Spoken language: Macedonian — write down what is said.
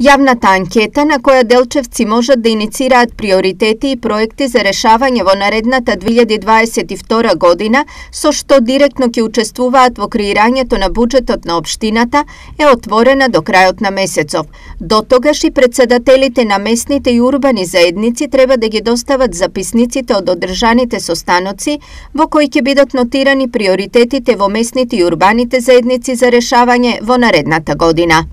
Јавната анкета на која делчевци можат да иницираат приоритети и проекти за решавање во наредната 2022 година, со што директно ќе учествуваат во креирањето на буџетот на општината, е отворена до крајот на месецов. До тогаш и председателите на местните и урбани заедници треба да ги достават записниците од одржаните состаноци во кои ќе бидат нотирани приоритетите во местните и урбаните заедници за решавање во наредната година.